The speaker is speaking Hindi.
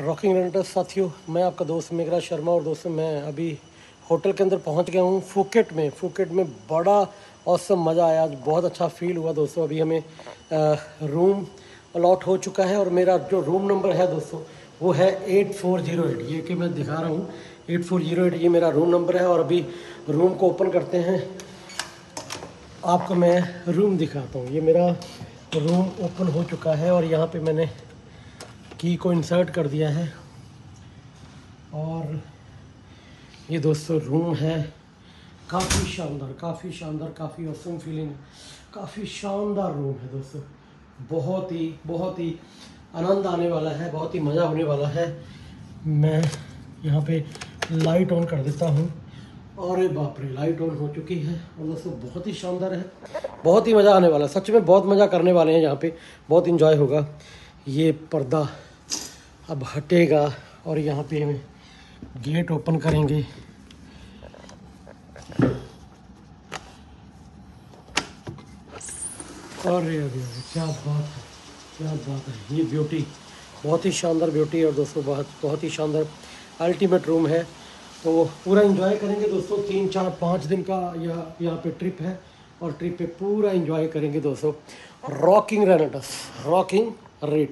रॉकिंग रेंटर्स साथियों मैं आपका दोस्त मेघरा शर्मा और दोस्तों मैं अभी होटल के अंदर पहुँच गया हूँ फुकेट में। फुकेट में बड़ा औसम मज़ा आया आज बहुत अच्छा फील हुआ दोस्तों। अभी हमें अ, रूम अलॉट हो चुका है और मेरा जो रूम नंबर है दोस्तों वो है एट फोर ज़ीरो एट ये कि मैं दिखा रहा हूँ एट फोर ज़ीरो एट ये मेरा रूम नंबर है और अभी रूम को ओपन करते हैं। आपको मैं रूम दिखाता हूँ। ये मेरा रूम ओपन हो चुका है और यहाँ पे मैंने की को इंसर्ट कर दिया है। और ये दोस्तों रूम है। काफ़ी शानदार काफ़ी शानदार, काफ़ी औसम फीलिंग काफ़ी शानदार रूम है दोस्तों। बहुत ही बहुत ही आनंद आने वाला है, बहुत ही मज़ा होने वाला है। मैं यहाँ पे लाइट ऑन कर देता हूँ। अरे बाप रे लाइट ऑन हो चुकी है। और दोस्तों, बहुत ही शानदार है। बहुत ही मज़ा आने वाला है। सच में बहुत मज़ा करने वाले हैं यहाँ पे। बहुत इंजॉय होगा। ये पर्दा अब हटेगा और यहाँ पे गेट ओपन करेंगे। अरे अरे क्या बात है, क्या बात है, ये ब्यूटी बहुत ही शानदार ब्यूटी और दोस्तों, बहुत बहुत ही शानदार अल्टीमेट रूम है। तो पूरा इंजॉय करेंगे दोस्तों, तीन, चार, पाँच दिन का यह, यहाँ पे ट्रिप है और ट्रिप पे पूरा इंजॉय करेंगे दोस्तों। Rocking रेनेटस rocking rate